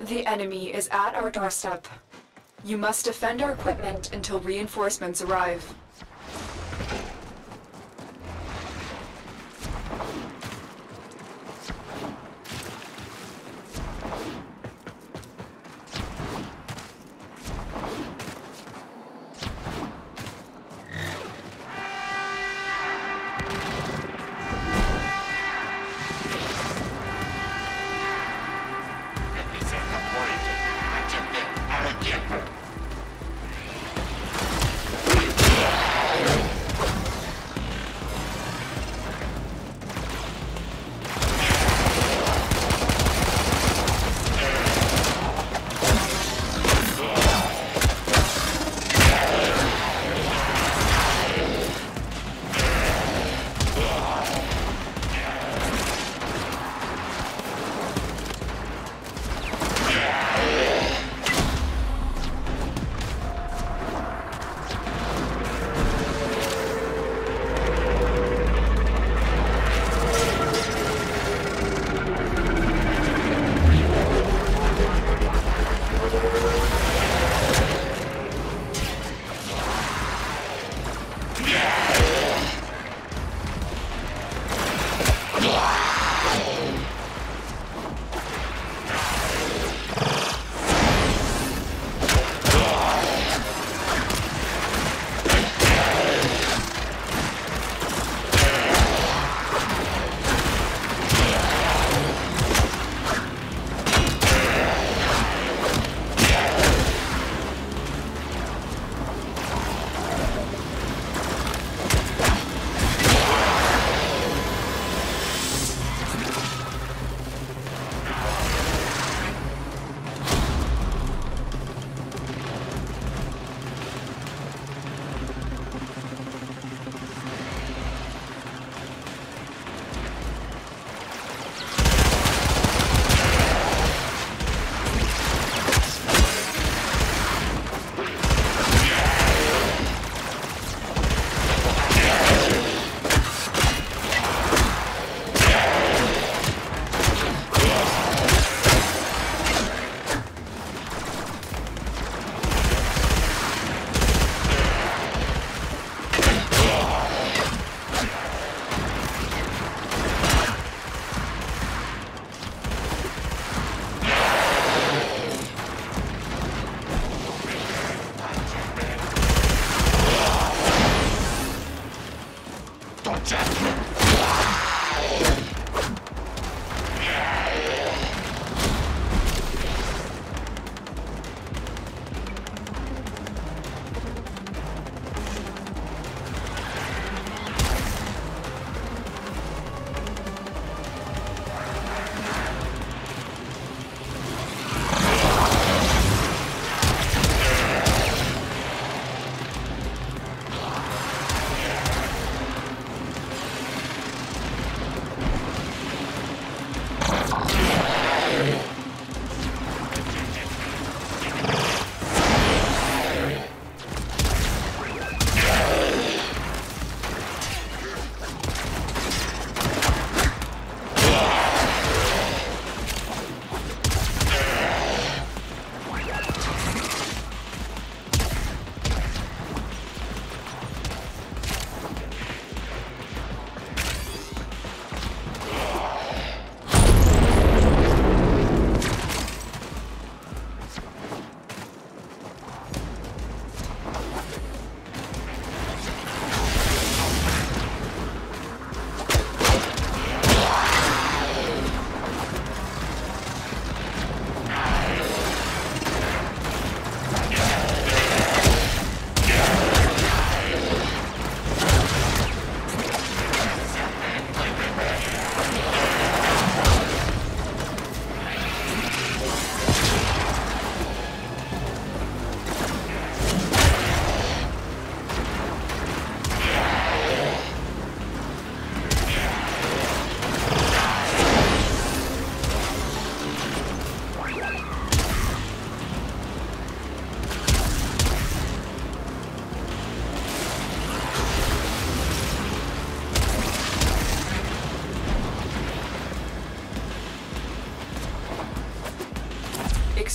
The enemy is at our doorstep. You must defend our equipment until reinforcements arrive.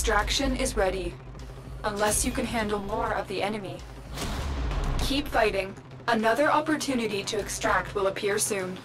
Extraction is ready. Unless you can handle more of the enemy. Keep fighting. Another opportunity to extract will appear soon.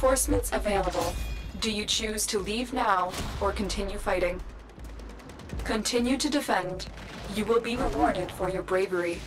Reinforcements available. Do you choose to leave now or continue fighting? Continue to defend. You will be rewarded for your bravery.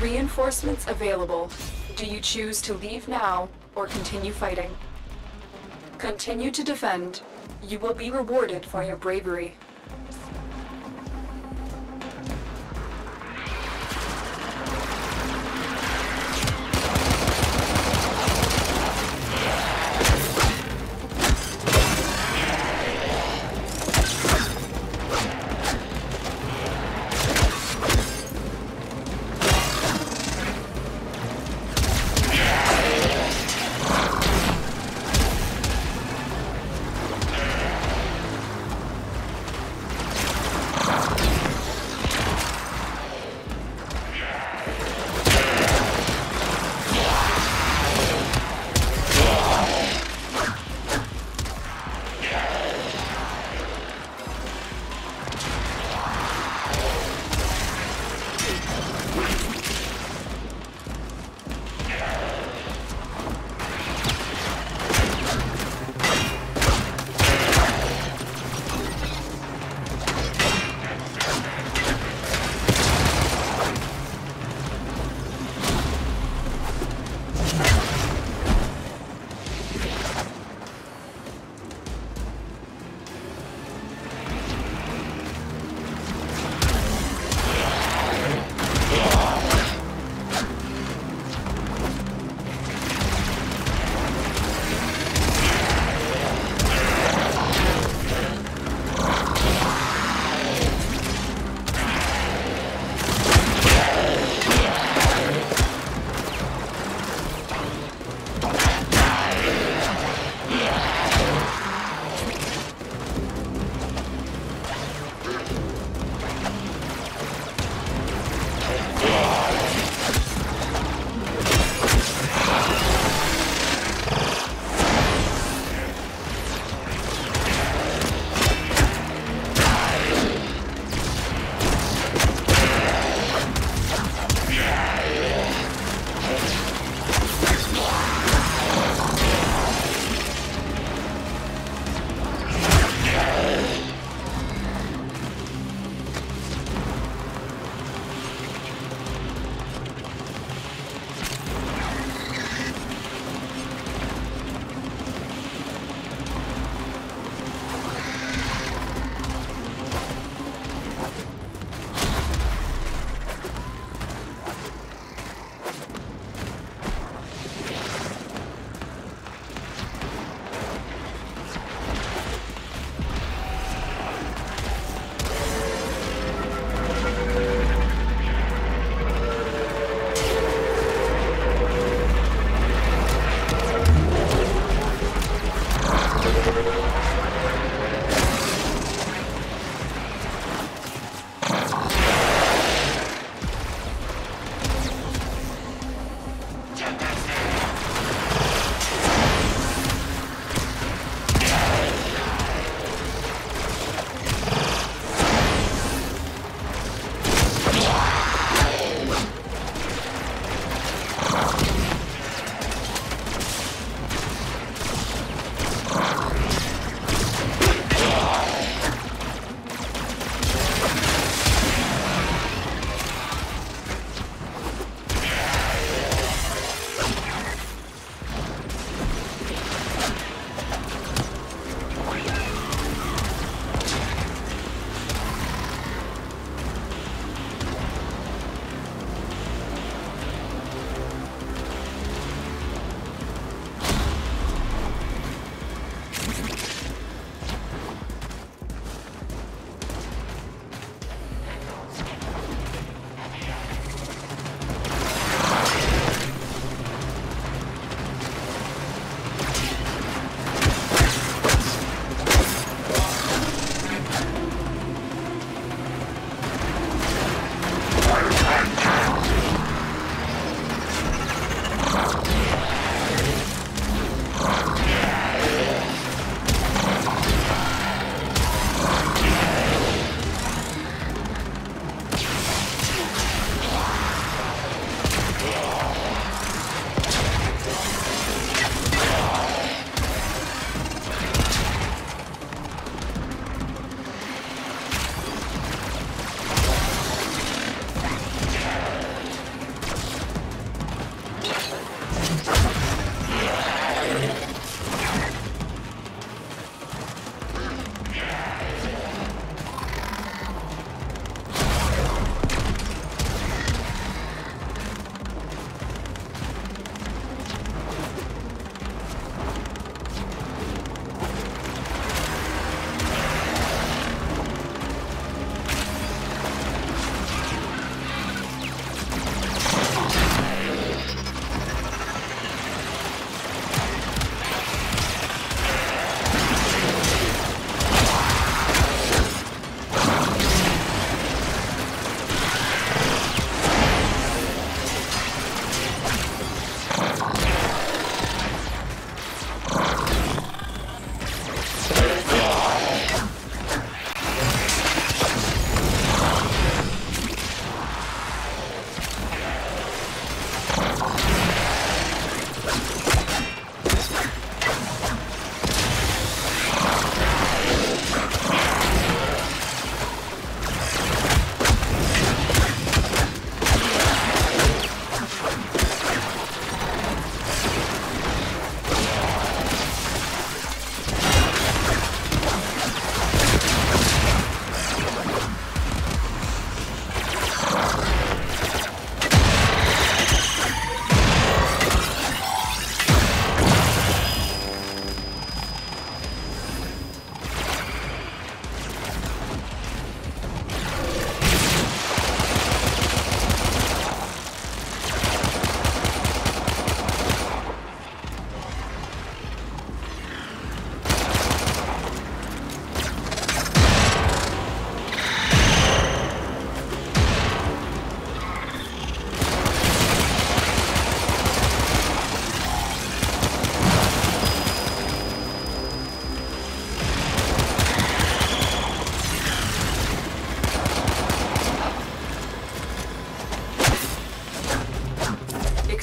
Reinforcements available. Do you choose to leave now or continue fighting? Continue to defend. You will be rewarded for your bravery.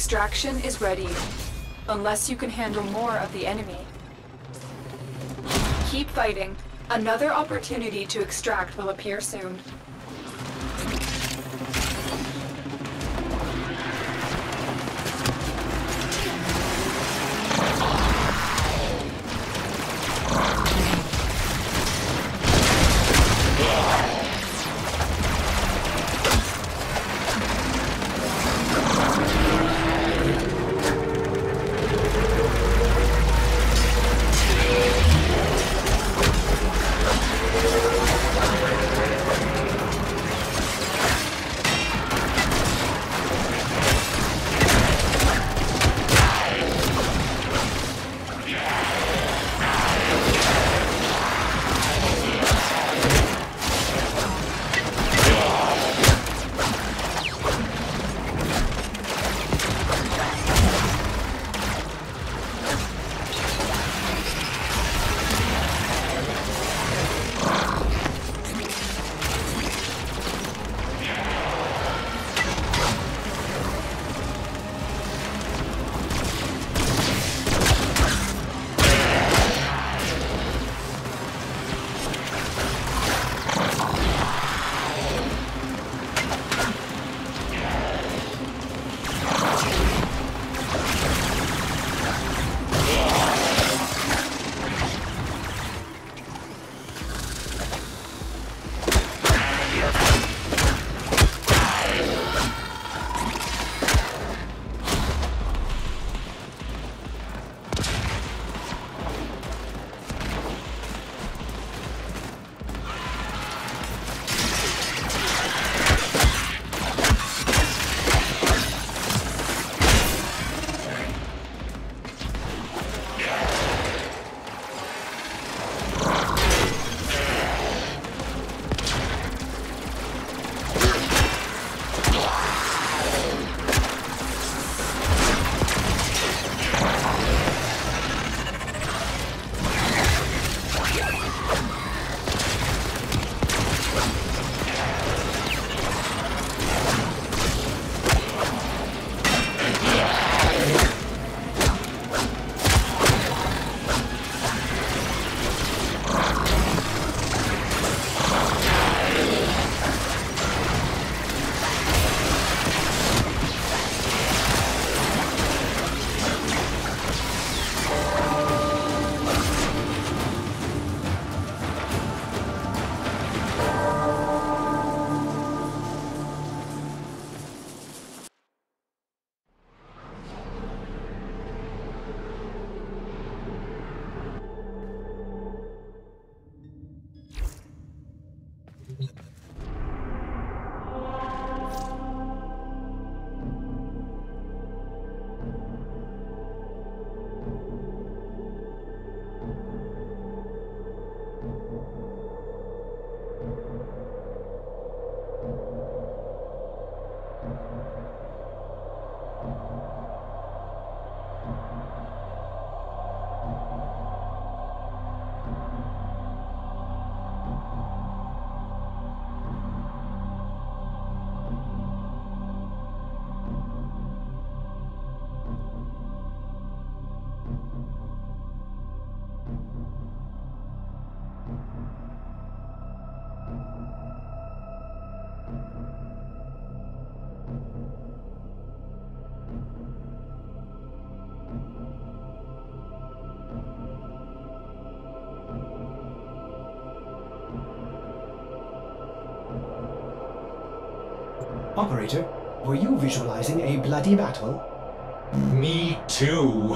Extraction is ready. Unless you can handle more of the enemy. Keep fighting. Another opportunity to extract will appear soon. Operator, were you visualizing a bloody battle? Me too.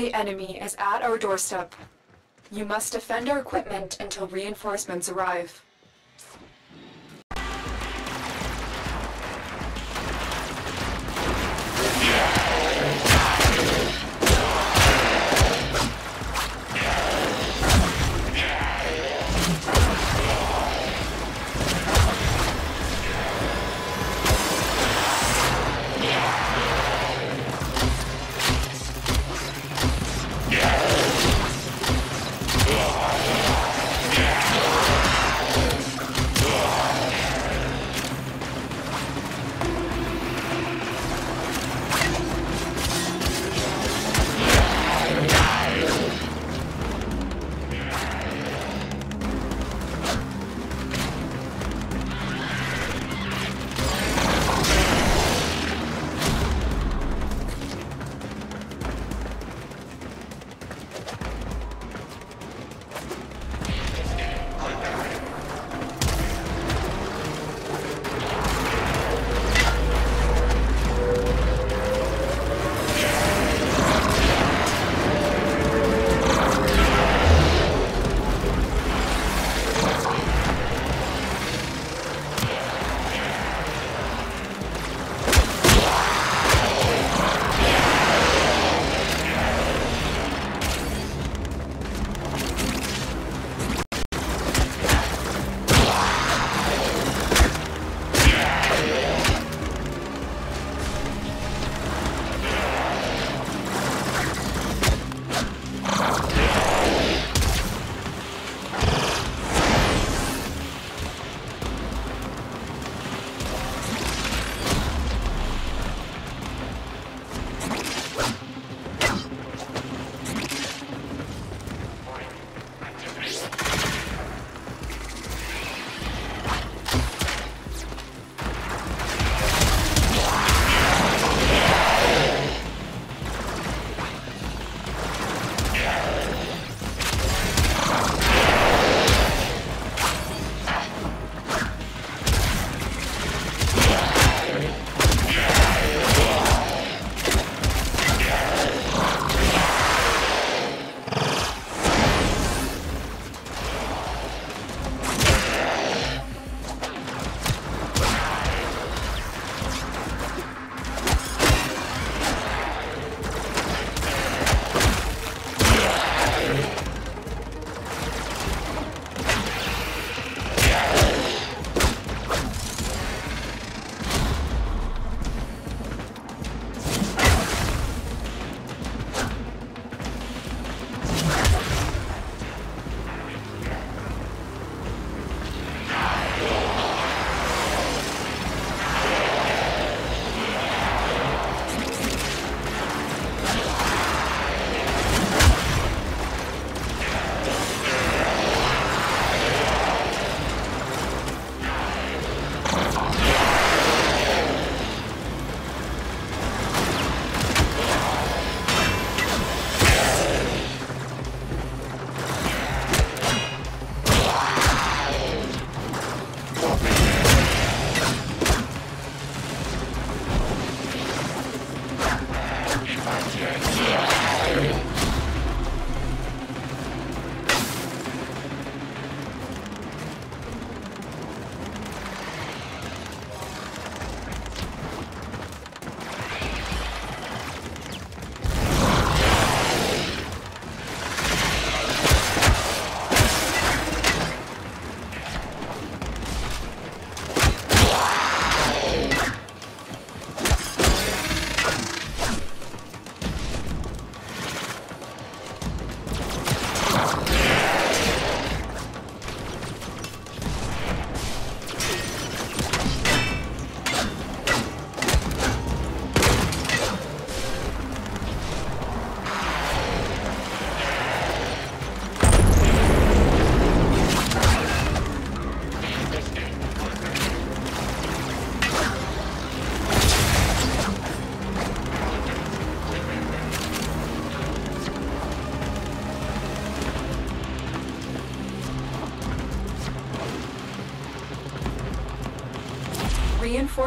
The enemy is at our doorstep. You must defend our equipment until reinforcements arrive.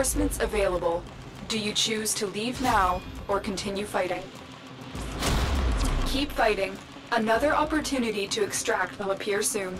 Reinforcements available. Do you choose to leave now or continue fighting? Keep fighting. Another opportunity to extract will appear soon.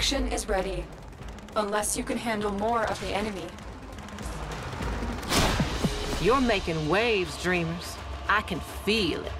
Extraction is ready. Unless you can handle more of the enemy. You're making waves, dreamers. I can feel it.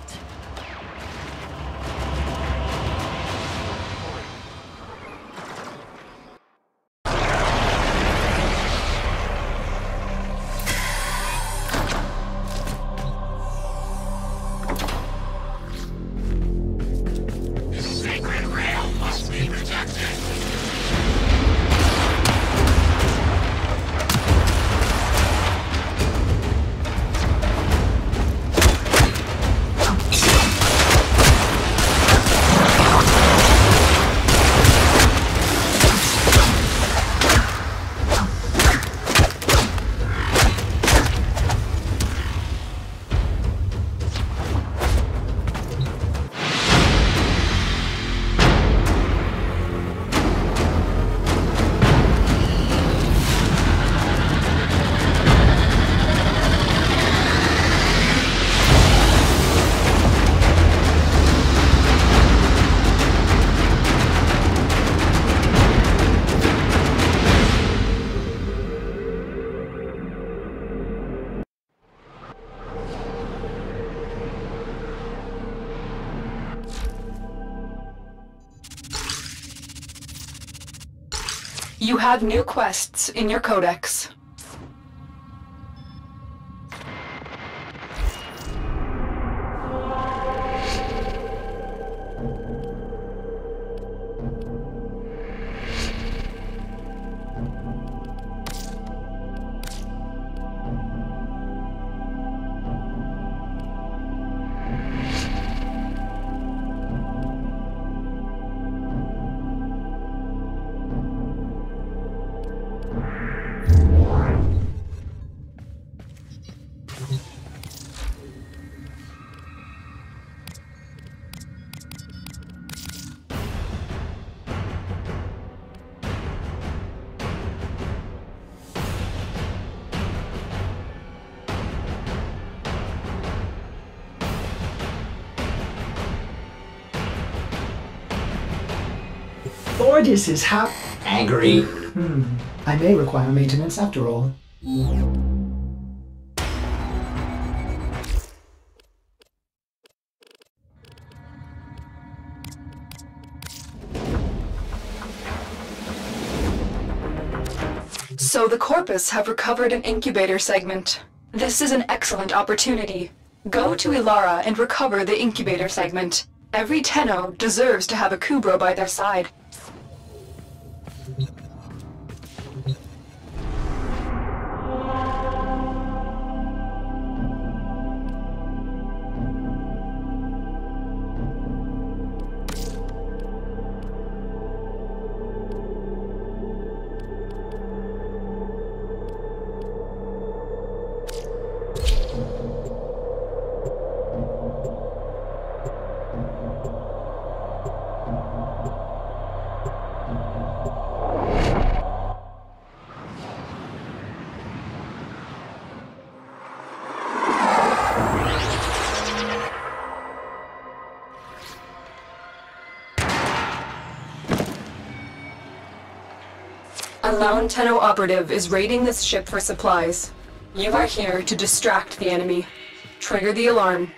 Have new quests in your codex. Ordis is hap. Angry. Hmm. I may require maintenance after all. So the Corpus have recovered an incubator segment. This is an excellent opportunity. Go to Ilara and recover the incubator segment. Every Tenno deserves to have a Kubrow by their side. Lone operative is raiding this ship for supplies. You are here to distract the enemy. Trigger the alarm.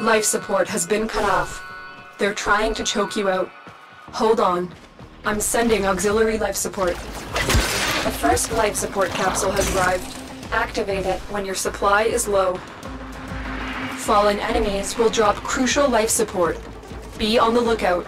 Life support has been cut off. They're trying to choke you out. Hold on. I'm sending auxiliary life support. The first life support capsule has arrived. Activate it when your supply is low. Fallen enemies will drop crucial life support. Be on the lookout.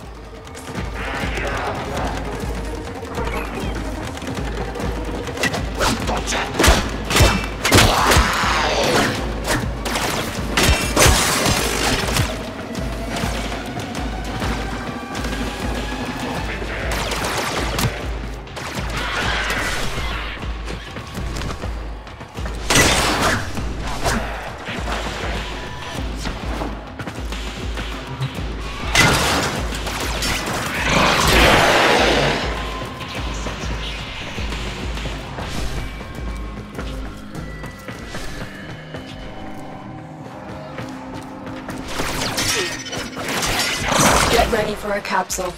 Capsule.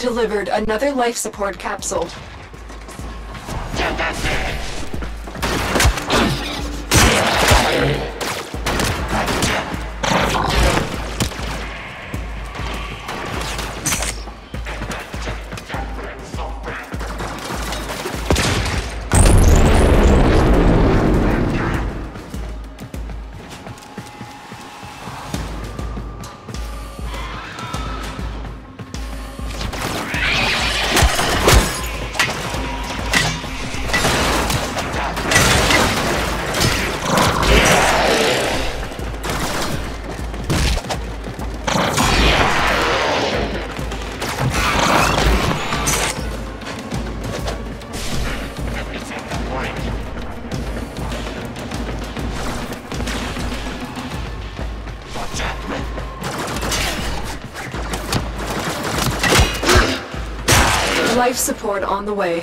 Delivered another life support capsule. Life support on the way.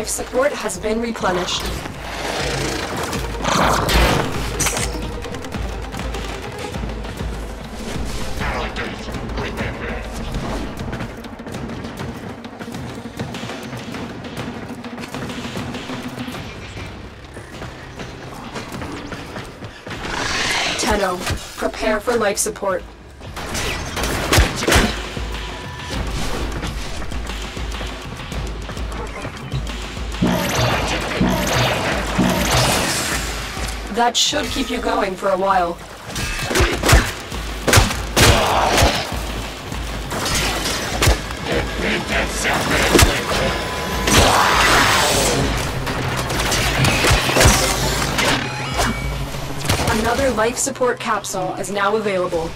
Life support has been replenished. Tenno, prepare for life support. That should keep you going for a while. Another life support capsule is now available.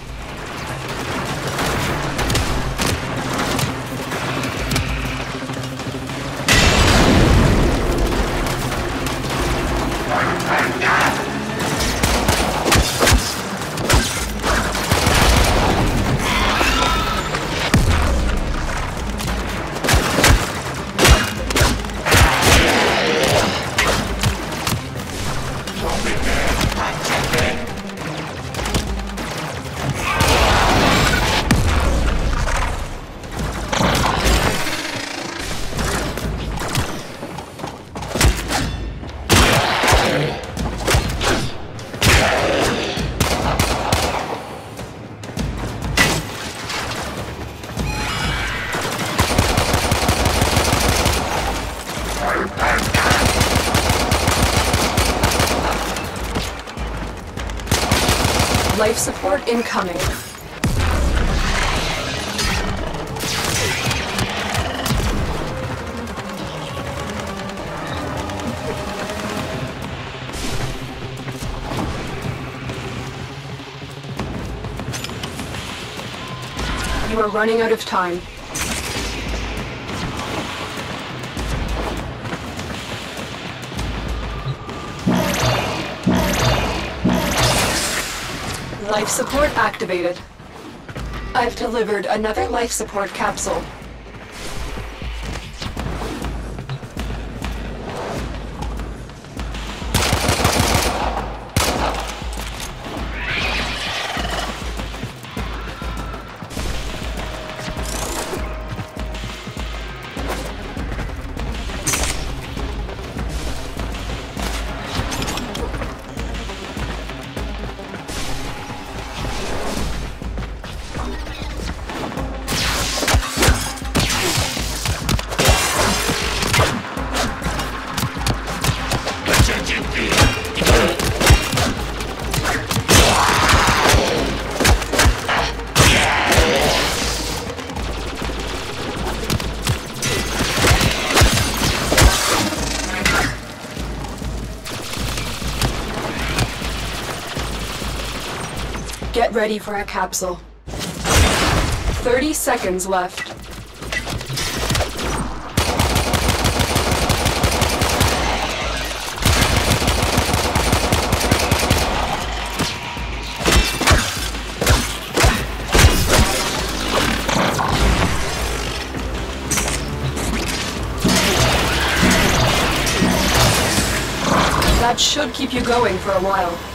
Incoming. You are running out of time. Life support activated. I've delivered another life support capsule. Ready for a capsule. 30 seconds left. That should keep you going for a while.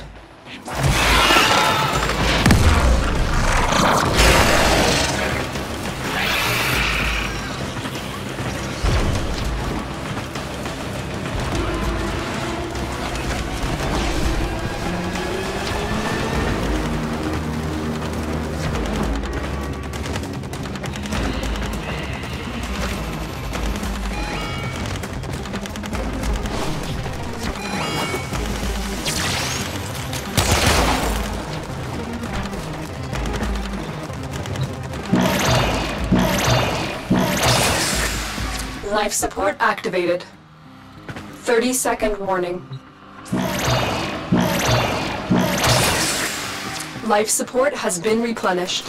Life support activated. 30 second warning. Life support has been replenished.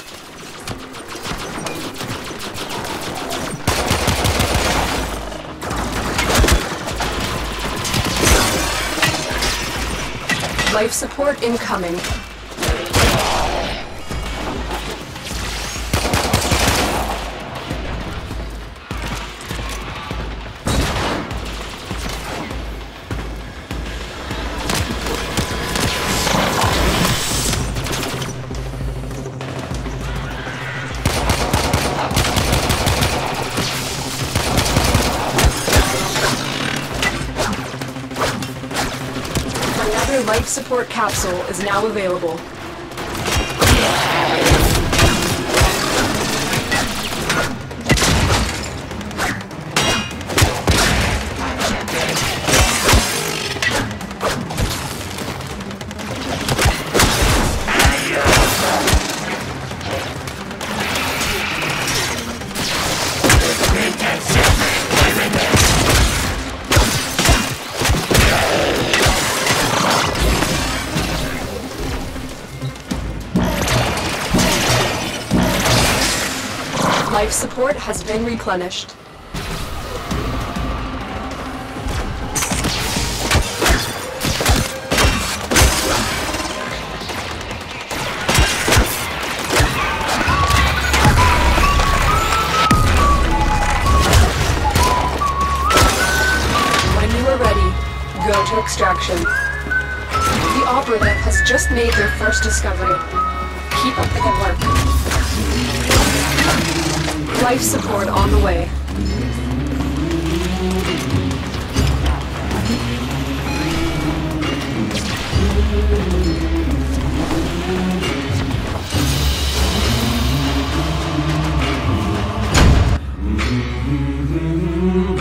Life support incoming. Life capsule is now available. Life support has been replenished. When you are ready, go to extraction. The operative has just made their first discovery. Keep up the good work. Life support on the way. Mm-hmm.